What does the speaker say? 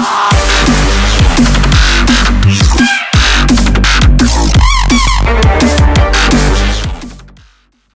Bye.